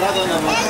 rato nada más.